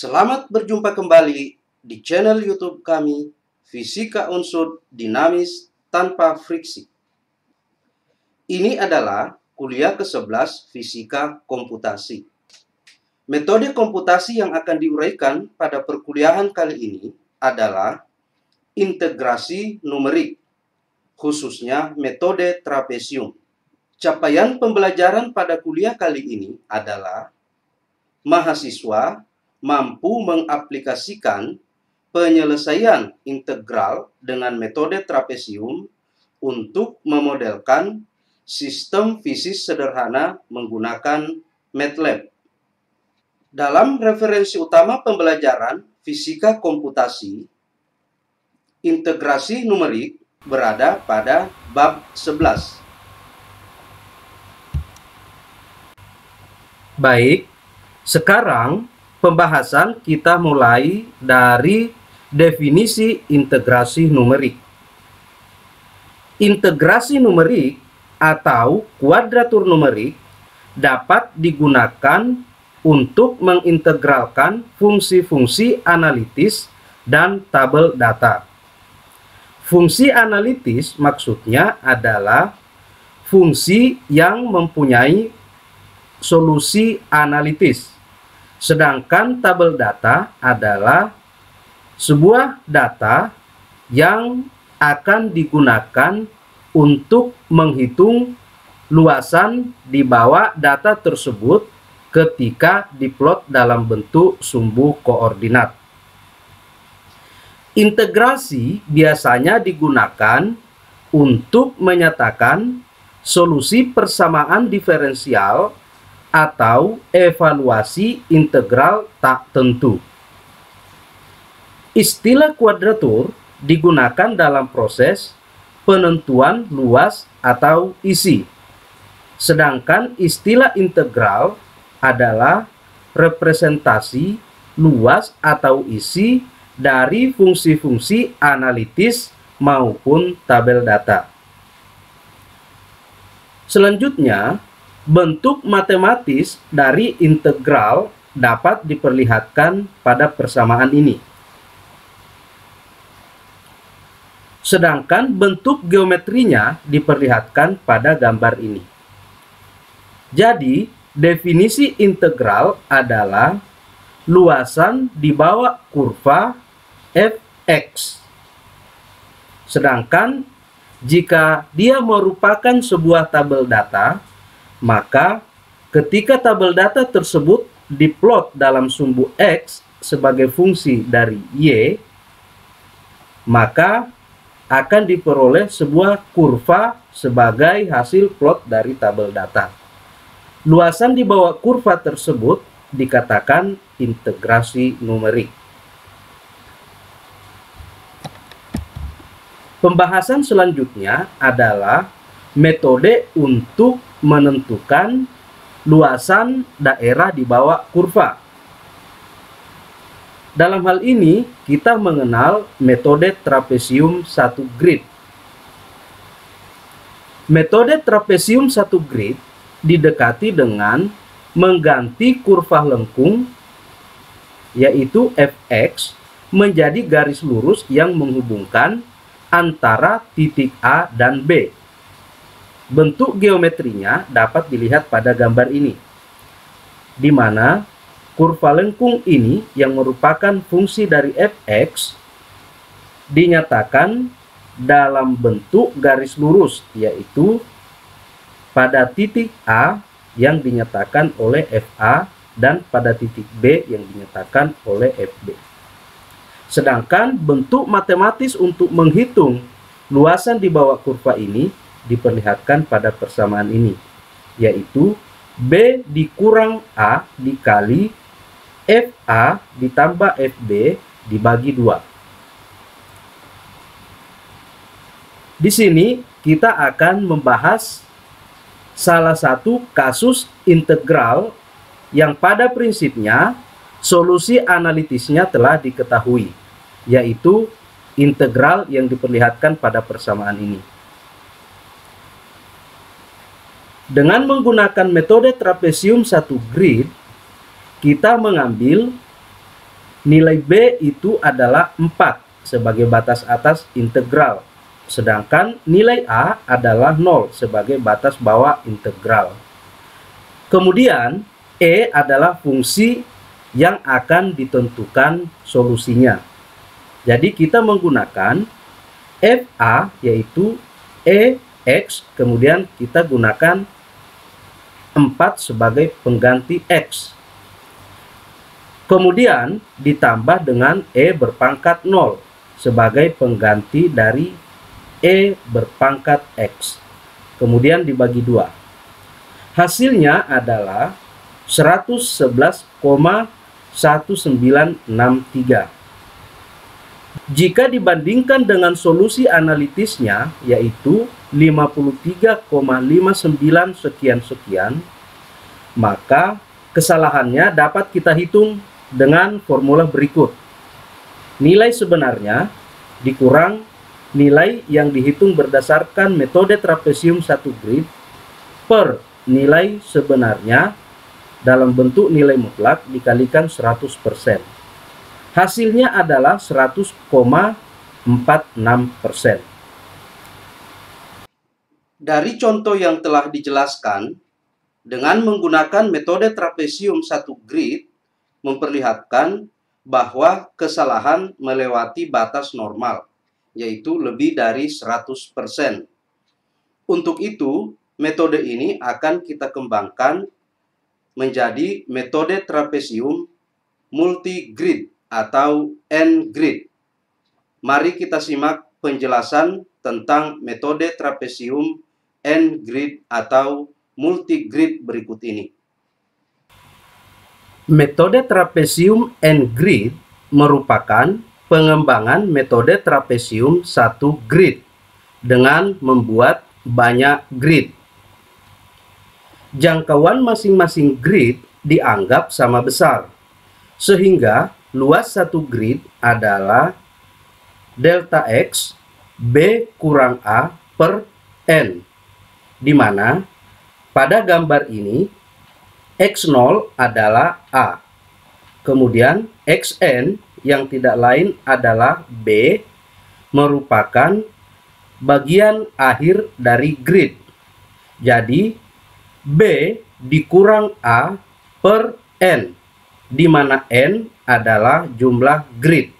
Selamat berjumpa kembali di channel YouTube kami, Fisika Unsur Dinamis Tanpa Friksi. Ini adalah kuliah ke-11 Fisika Komputasi. Metode komputasi yang akan diuraikan pada perkuliahan kali ini adalah integrasi numerik, khususnya metode trapesium. Capaian pembelajaran pada kuliah kali ini adalah mahasiswa mampu mengaplikasikan penyelesaian integral dengan metode trapesium untuk memodelkan sistem fisik sederhana menggunakan MATLAB. Dalam referensi utama pembelajaran fisika komputasi, integrasi numerik berada pada bab 11. Baik, sekarang pembahasan kita mulai dari definisi integrasi numerik. Integrasi numerik atau kuadratur numerik dapat digunakan untuk mengintegralkan fungsi-fungsi analitis dan tabel data. Fungsi analitis maksudnya adalah fungsi yang mempunyai solusi analitis. Sedangkan tabel data adalah sebuah data yang akan digunakan untuk menghitung luasan di bawah data tersebut ketika diplot dalam bentuk sumbu koordinat. Integrasi biasanya digunakan untuk menyatakan solusi persamaan diferensial atau evaluasi integral tak tentu. Istilah kuadratur digunakan dalam proses penentuan luas atau isi. Sedangkan istilah integral adalah representasi luas atau isi dari fungsi-fungsi analitis maupun tabel data. Selanjutnya, bentuk matematis dari integral dapat diperlihatkan pada persamaan ini. Sedangkan bentuk geometrinya diperlihatkan pada gambar ini. Jadi, definisi integral adalah luasan di bawah kurva fx. Sedangkan jika dia merupakan sebuah tabel data, maka ketika tabel data tersebut diplot dalam sumbu x sebagai fungsi dari y, maka akan diperoleh sebuah kurva sebagai hasil plot dari tabel data. Luasan di bawah kurva tersebut dikatakan integrasi numerik. Pembahasan selanjutnya adalah metode untuk menentukan luasan daerah di bawah kurva. Dalam hal ini, kita mengenal metode trapesium satu grid. Metode trapesium satu grid didekati dengan mengganti kurva lengkung yaitu fx menjadi garis lurus yang menghubungkan antara titik A dan B. Bentuk geometrinya dapat dilihat pada gambar ini, di mana kurva lengkung ini yang merupakan fungsi dari fx dinyatakan dalam bentuk garis lurus, yaitu pada titik A yang dinyatakan oleh FA dan pada titik B yang dinyatakan oleh FB. Sedangkan bentuk matematis untuk menghitung luasan di bawah kurva ini diperlihatkan pada persamaan ini, yaitu B dikurang A dikali FA ditambah FB dibagi dua. Di sini kita akan membahas salah satu kasus integral yang pada prinsipnya solusi analitisnya telah diketahui, yaitu integral yang diperlihatkan pada persamaan ini. Dengan menggunakan metode trapesium satu grid, kita mengambil nilai B itu adalah 4 sebagai batas atas integral. Sedangkan nilai A adalah 0 sebagai batas bawah integral. Kemudian E adalah fungsi yang akan ditentukan solusinya. Jadi kita menggunakan FA yaitu E X kemudian kita gunakan 4 sebagai pengganti X. Kemudian ditambah dengan E berpangkat 0 sebagai pengganti dari E berpangkat X. Kemudian dibagi dua. Hasilnya adalah 111,1963 jika dibandingkan dengan solusi analitisnya yaitu 53,59 sekian-sekian, maka kesalahannya dapat kita hitung dengan formula berikut. Nilai sebenarnya dikurang nilai yang dihitung berdasarkan metode trapesium satu grid per nilai sebenarnya dalam bentuk nilai mutlak dikalikan 100%. Hasilnya adalah 100,46 persen. Dari contoh yang telah dijelaskan, dengan menggunakan metode trapesium satu grid, memperlihatkan bahwa kesalahan melewati batas normal, yaitu lebih dari 100%. Untuk itu, metode ini akan kita kembangkan menjadi metode trapesium multi-grid atau N-grid. Mari kita simak penjelasan tentang metode trapesium N-grid atau multi-grid berikut ini. Metode trapesium N-grid merupakan pengembangan metode trapesium satu grid dengan membuat banyak grid. Jangkauan masing-masing grid dianggap sama besar, sehingga luas satu grid adalah delta X B kurang A per N, di mana pada gambar ini X0 adalah A, kemudian Xn yang tidak lain adalah B, merupakan bagian akhir dari grid. Jadi, B dikurang A per N, di mana N adalah jumlah grid.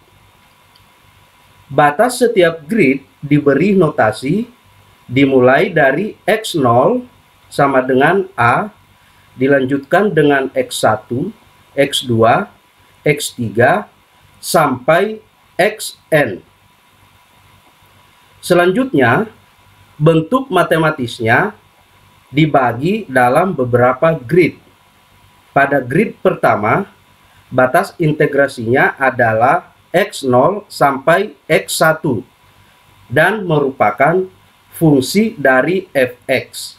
Batas setiap grid diberi notasi dimulai dari X0 sama dengan A, dilanjutkan dengan X1, X2, X3, sampai Xn. Selanjutnya, bentuk matematisnya dibagi dalam beberapa grid. Pada grid pertama, batas integrasinya adalah X0 sampai X1 dan merupakan fungsi dari fx.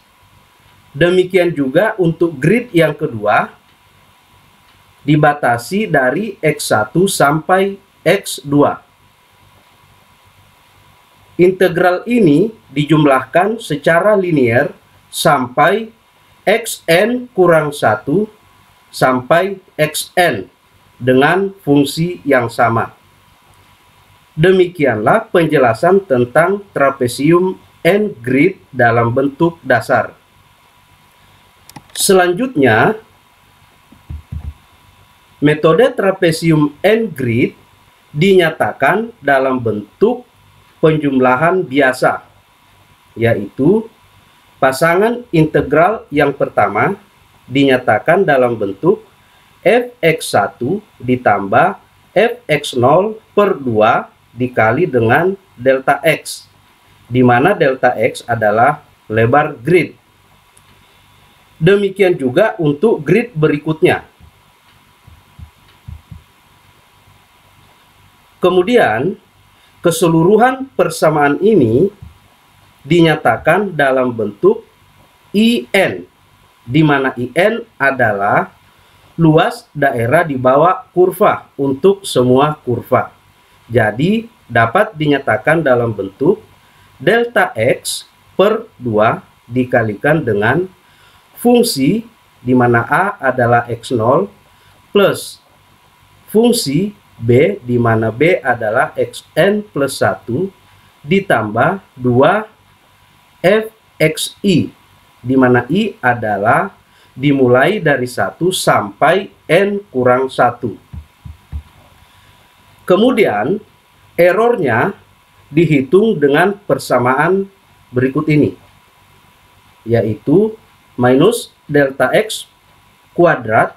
Demikian juga untuk grid yang kedua dibatasi dari X1 sampai X2. Integral ini dijumlahkan secara linear sampai xn kurang 1 sampai xn dengan fungsi yang sama. Demikianlah penjelasan tentang trapesium N-grid dalam bentuk dasar. Selanjutnya, metode trapesium N-grid dinyatakan dalam bentuk penjumlahan biasa, yaitu pasangan integral yang pertama dinyatakan dalam bentuk fx1 ditambah fx0 per 2 dikali dengan delta x di mana delta x adalah lebar grid. Demikian juga untuk grid berikutnya. Kemudian keseluruhan persamaan ini dinyatakan dalam bentuk IN di mana IN adalah luas daerah di bawah kurva untuk semua kurva. Jadi dapat dinyatakan dalam bentuk delta X per 2 dikalikan dengan fungsi di mana A adalah X0 plus fungsi B di mana B adalah XN plus 1 ditambah 2 FXI di mana I adalah dimulai dari 1 sampai N kurang 1. Kemudian errornya dihitung dengan persamaan berikut ini yaitu minus delta X kuadrat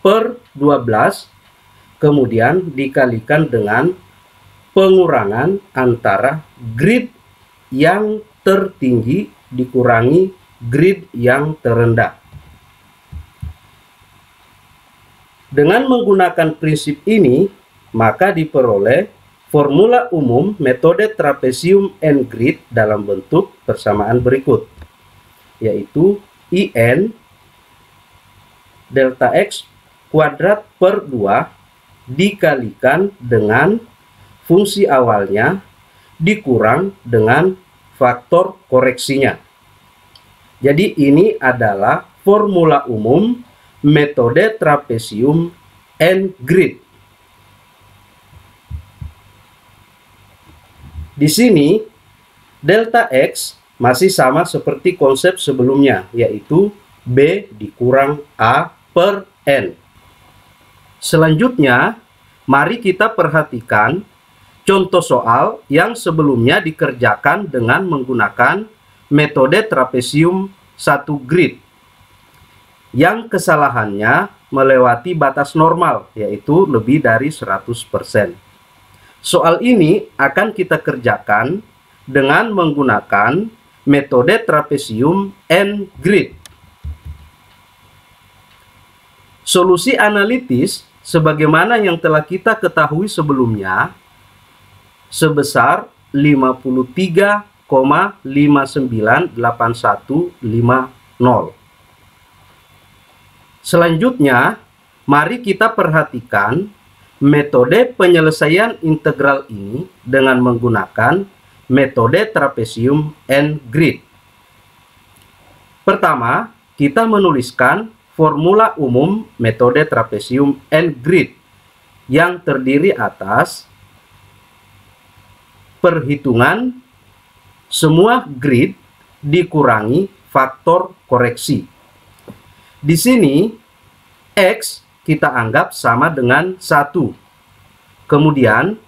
per 12 kemudian dikalikan dengan pengurangan antara grid yang tertinggi dikurangi grid yang terendah. Dengan menggunakan prinsip ini, maka diperoleh formula umum metode trapesium n grid dalam bentuk persamaan berikut, yaitu IN delta X kuadrat per 2 dikalikan dengan fungsi awalnya dikurang dengan faktor koreksinya. Jadi ini adalah formula umum metode trapesium and grid. Di sini delta X masih sama seperti konsep sebelumnya yaitu B dikurang A per N. Selanjutnya, mari kita perhatikan contoh soal yang sebelumnya dikerjakan dengan menggunakan metode trapesium satu grid yang kesalahannya melewati batas normal yaitu lebih dari 100%. Soal ini akan kita kerjakan dengan menggunakan metode trapesium N grid. Solusi analitis sebagaimana yang telah kita ketahui sebelumnya sebesar 53,598150. Selanjutnya, mari kita perhatikan metode penyelesaian integral ini dengan menggunakan metode trapesium and grid. Pertama, kita menuliskan formula umum metode trapesium and grid yang terdiri atas perhitungan semua grid dikurangi faktor koreksi. Di sini X kita anggap sama dengan 1. Kemudian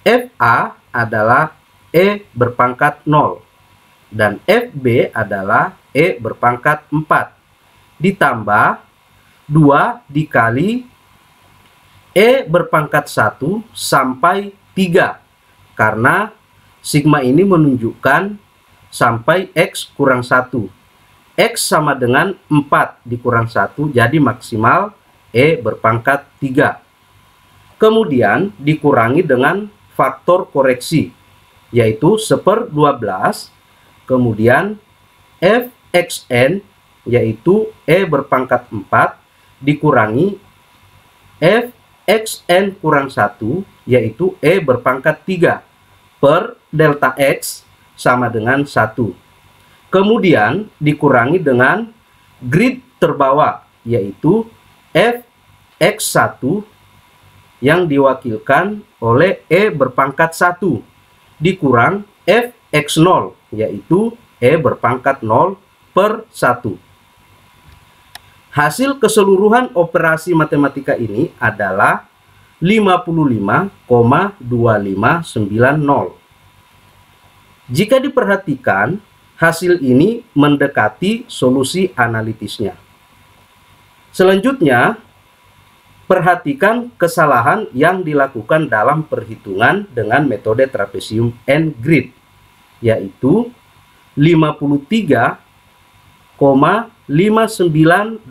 FA adalah E berpangkat 0 dan FB adalah E berpangkat 4 ditambah 2 dikali E berpangkat 1 sampai 3 karena sigma ini menunjukkan sampai X kurang 1 X sama dengan 4 dikurang 1 jadi maksimal E berpangkat 3 kemudian dikurangi dengan faktor koreksi yaitu seper 12 kemudian Fxn yaitu E berpangkat 4 dikurangi F xn kurang 1 yaitu E berpangkat 3 per delta X sama dengan 1. Kemudian dikurangi dengan grid terbawah yaitu F X1 yang diwakilkan oleh E berpangkat 1 dikurang F X0 yaitu E berpangkat 0 per 1. Hasil keseluruhan operasi matematika ini adalah 55,2590. Jika diperhatikan, hasil ini mendekati solusi analitisnya. Selanjutnya, perhatikan kesalahan yang dilakukan dalam perhitungan dengan metode trapesium and grid, yaitu 53, 59850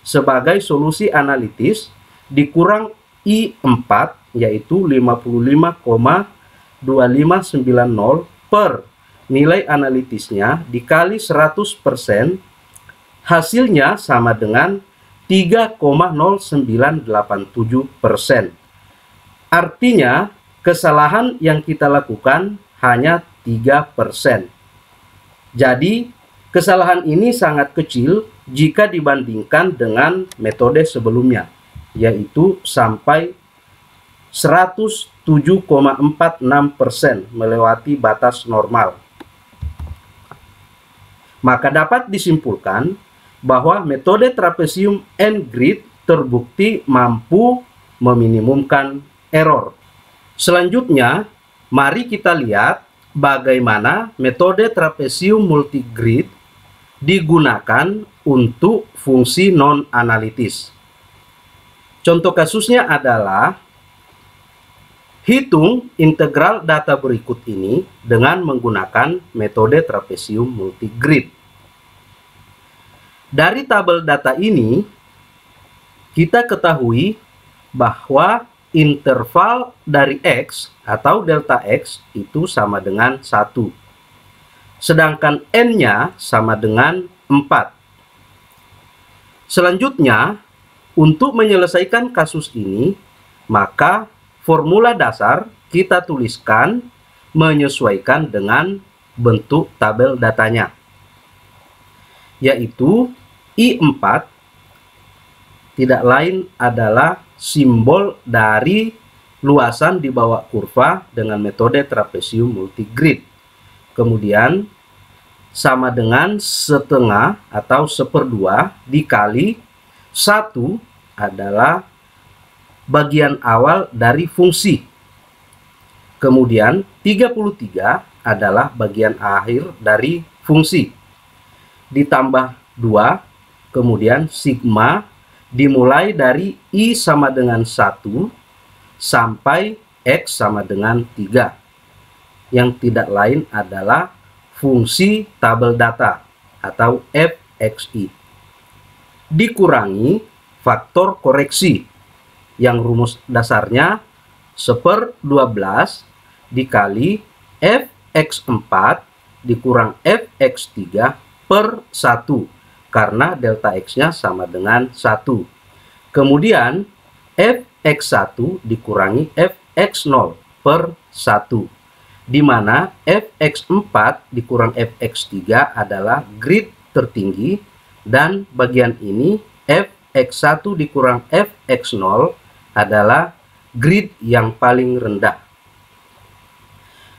sebagai solusi analitis dikurang I4 yaitu 55,2590 per nilai analitisnya dikali 100% hasilnya sama dengan 3,0987%. Artinya kesalahan yang kita lakukan hanya 3%. Jadi, kesalahan ini sangat kecil jika dibandingkan dengan metode sebelumnya, yaitu sampai 107,46% melewati batas normal. Maka dapat disimpulkan bahwa metode trapesium and grid terbukti mampu meminimumkan error. Selanjutnya, mari kita lihat bagaimana metode trapesium multigrid digunakan untuk fungsi non-analitis. Contoh kasusnya adalah hitung integral data berikut ini dengan menggunakan metode trapesium multigrid. Dari tabel data ini, kita ketahui bahwa interval dari X atau delta X itu sama dengan 1. Sedangkan N-nya sama dengan 4. Selanjutnya, untuk menyelesaikan kasus ini, maka formula dasar kita tuliskan menyesuaikan dengan bentuk tabel datanya. Yaitu I4 tidak lain adalah simbol dari luasan di bawah kurva dengan metode trapesium multigrid. Kemudian sama dengan setengah atau seperdua dikali satu adalah bagian awal dari fungsi. Kemudian 33 adalah bagian akhir dari fungsi. Ditambah 2, kemudian sigma dimulai dari I sama dengan 1 sampai X sama dengan 3 yang tidak lain adalah fungsi tabel data atau fxi dikurangi faktor koreksi yang rumus dasarnya seper 12 dikali fx4 dikurang fx3 per 1 karena delta X-nya sama dengan 1. Kemudian Fx1 dikurangi Fx0 per 1. Di mana Fx4 dikurang Fx3 adalah grid tertinggi dan bagian ini Fx1 dikurang Fx0 adalah grid yang paling rendah.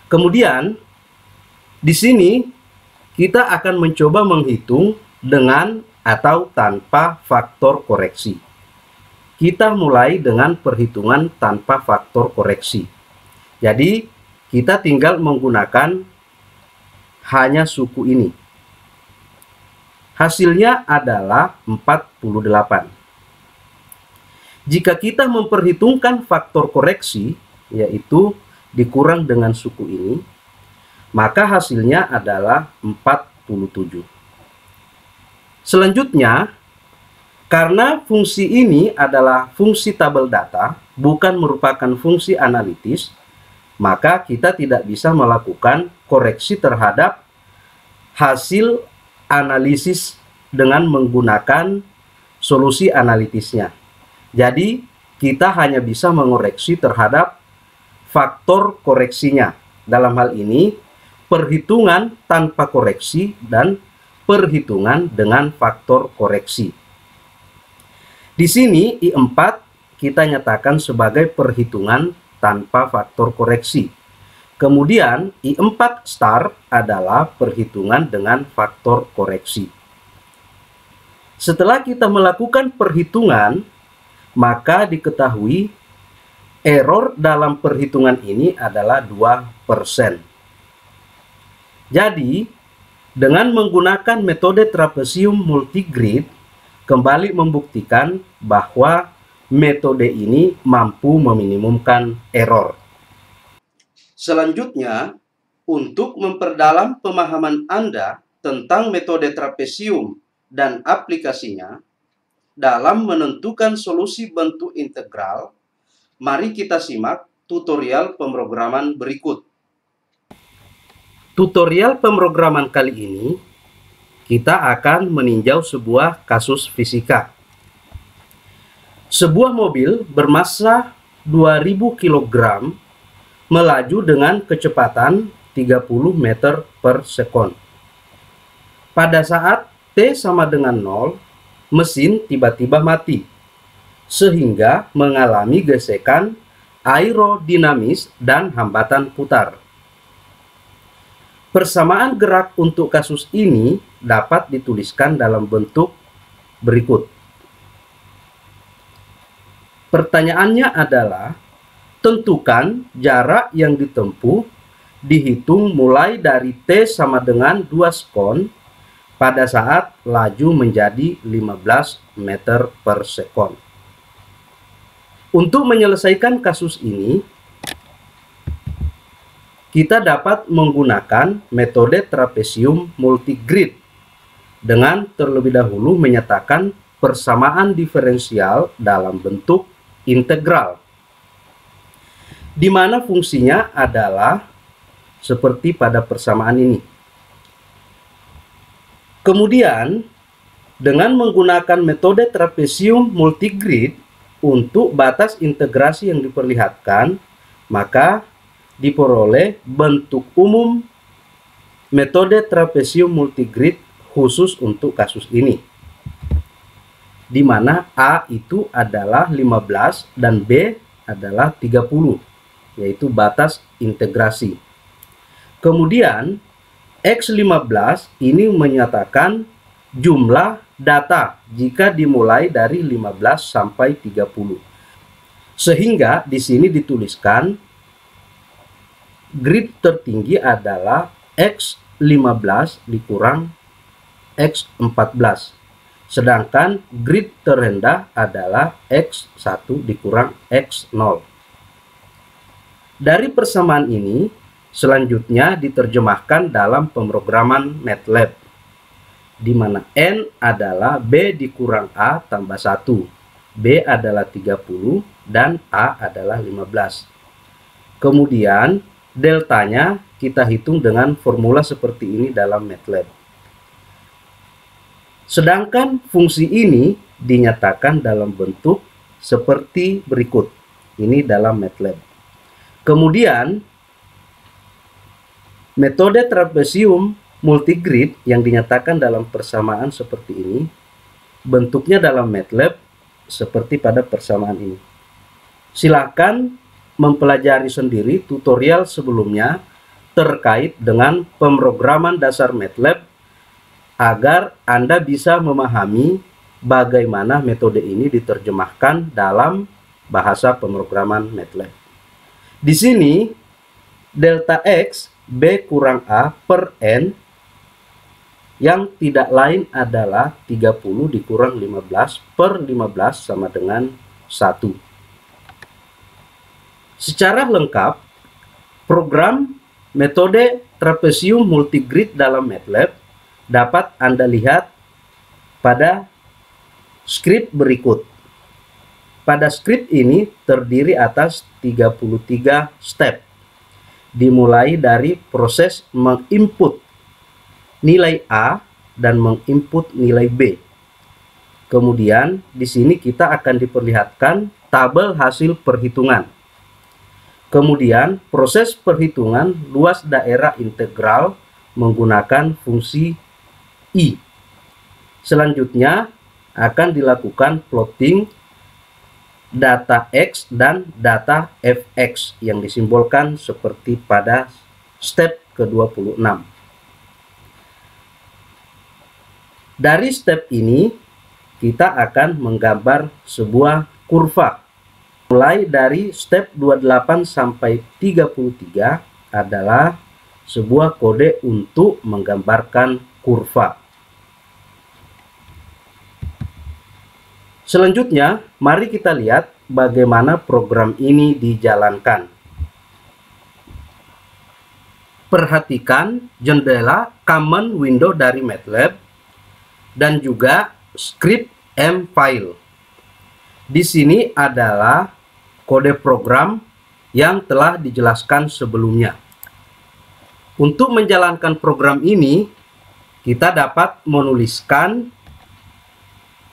Kemudian di sini kita akan mencoba menghitung dengan atau tanpa faktor koreksi. Kita mulai dengan perhitungan tanpa faktor koreksi. Jadi, kita tinggal menggunakan hanya suku ini. Hasilnya adalah 48. Jika kita memperhitungkan faktor koreksi, yaitu dikurang dengan suku ini, maka hasilnya adalah 47. Selanjutnya, karena fungsi ini adalah fungsi tabel data, bukan merupakan fungsi analitis, maka kita tidak bisa melakukan koreksi terhadap hasil analisis dengan menggunakan solusi analitisnya. Jadi, kita hanya bisa mengoreksi terhadap faktor koreksinya. Dalam hal ini, perhitungan tanpa koreksi dan perhitungan dengan faktor koreksi. Di sini I4 kita nyatakan sebagai perhitungan tanpa faktor koreksi. Kemudian I4 star adalah perhitungan dengan faktor koreksi. Setelah kita melakukan perhitungan, maka diketahui error dalam perhitungan ini adalah 2%. Jadi, dengan menggunakan metode trapesium multigrid, kembali membuktikan bahwa metode ini mampu meminimumkan error. Selanjutnya, untuk memperdalam pemahaman Anda tentang metode trapesium dan aplikasinya, dalam menentukan solusi bentuk integral, mari kita simak tutorial pemrograman berikut. Tutorial pemrograman kali ini, kita akan meninjau sebuah kasus fisika. Sebuah mobil bermassa 2000 kg melaju dengan kecepatan 30 meter per sekon. Pada saat T sama dengan 0, mesin tiba-tiba mati. sehingga mengalami gesekan aerodinamis dan hambatan putar. Persamaan gerak untuk kasus ini dapat dituliskan dalam bentuk berikut. Pertanyaannya adalah, tentukan jarak yang ditempuh dihitung mulai dari T sama dengan 2 skon pada saat laju menjadi 15 meter per sekon. Untuk menyelesaikan kasus ini, kita dapat menggunakan metode trapesium multigrid dengan terlebih dahulu menyatakan persamaan diferensial dalam bentuk integral di mana fungsinya adalah seperti pada persamaan ini. Kemudian, dengan menggunakan metode trapesium multigrid untuk batas integrasi yang diperlihatkan, maka diperoleh bentuk umum metode trapesium multigrid khusus untuk kasus ini di mana A itu adalah 15 dan B adalah 30 yaitu batas integrasi. Kemudian X15 ini menyatakan jumlah data jika dimulai dari 15 sampai 30 sehingga di sini dituliskan grid tertinggi adalah X15 dikurang X14. Sedangkan grid terendah adalah X1 dikurang X0. Dari persamaan ini, selanjutnya diterjemahkan dalam pemrograman MATLAB, di mana N adalah B dikurang A tambah 1, B adalah 30, dan A adalah 15. Kemudian, deltanya kita hitung dengan formula seperti ini dalam MATLAB. Sedangkan fungsi ini dinyatakan dalam bentuk seperti berikut. Ini dalam MATLAB. Kemudian, metode trapesium multigrid yang dinyatakan dalam persamaan seperti ini, bentuknya dalam MATLAB seperti pada persamaan ini. Silakan mempelajari sendiri tutorial sebelumnya terkait dengan pemrograman dasar MATLAB agar Anda bisa memahami bagaimana metode ini diterjemahkan dalam bahasa pemrograman MATLAB. Di sini delta X B kurang A per N yang tidak lain adalah 30 dikurang 15 per 15 sama dengan 1. Secara lengkap, program metode trapesium multigrid dalam MATLAB dapat Anda lihat pada skrip berikut. Pada skrip ini terdiri atas 33 step. Dimulai dari proses menginput nilai A dan menginput nilai B. Kemudian di sini kita akan diperlihatkan tabel hasil perhitungan Kemudian proses perhitungan luas daerah integral menggunakan fungsi I. Selanjutnya akan dilakukan plotting data X dan data Fx yang disimbolkan seperti pada step ke-26. Dari step ini kita akan menggambar sebuah kurva mulai dari step 28 sampai 33 adalah sebuah kode untuk menggambarkan kurva. Selanjutnya, mari kita lihat bagaimana program ini dijalankan. Perhatikan jendela common window dari MATLAB dan juga script M file. Di sini adalah kode program yang telah dijelaskan sebelumnya. Untuk menjalankan program ini, kita dapat menuliskan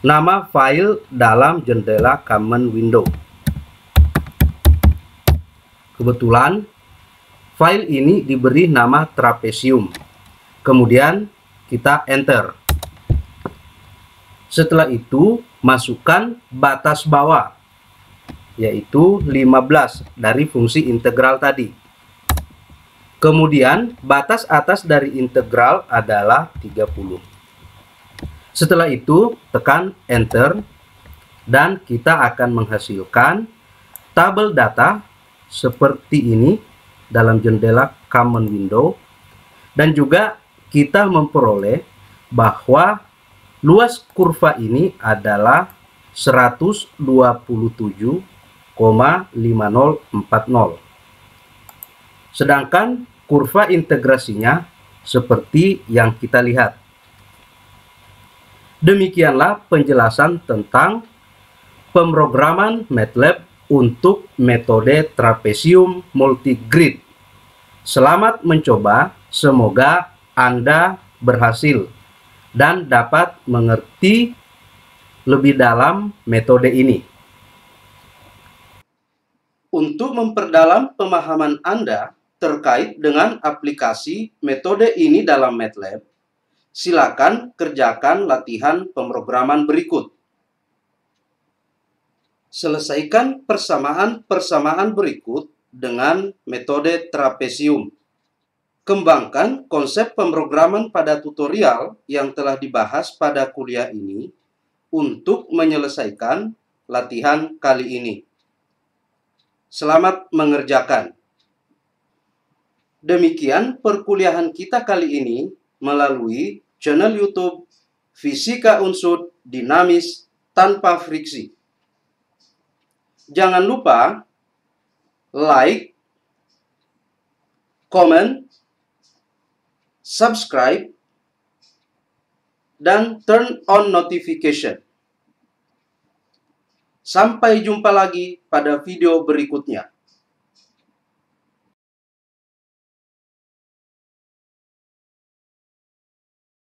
nama file dalam jendela common window. Kebetulan, file ini diberi nama trapesium. Kemudian, kita enter. Setelah itu, masukkan batas bawah yaitu 15 dari fungsi integral tadi. Kemudian batas atas dari integral adalah 30. Setelah itu tekan enter dan kita akan menghasilkan tabel data seperti ini dalam jendela common window dan juga kita memperoleh bahwa luas kurva ini adalah 127,5040. Sedangkan kurva integrasinya seperti yang kita lihat. Demikianlah penjelasan tentang pemrograman MATLAB untuk metode trapesium multigrid. Selamat mencoba, semoga Anda berhasil dan dapat mengerti lebih dalam metode ini. Untuk memperdalam pemahaman Anda terkait dengan aplikasi metode ini dalam MATLAB, silakan kerjakan latihan pemrograman berikut. Selesaikan persamaan-persamaan berikut dengan metode trapesium. Kembangkan konsep pemrograman pada tutorial yang telah dibahas pada kuliah ini untuk menyelesaikan latihan kali ini. Selamat mengerjakan. Demikian perkuliahan kita kali ini melalui channel YouTube Fisika Unsur Dinamis Tanpa Friksi. Jangan lupa like, comment, subscribe, dan turn on notification. Sampai jumpa lagi pada video berikutnya.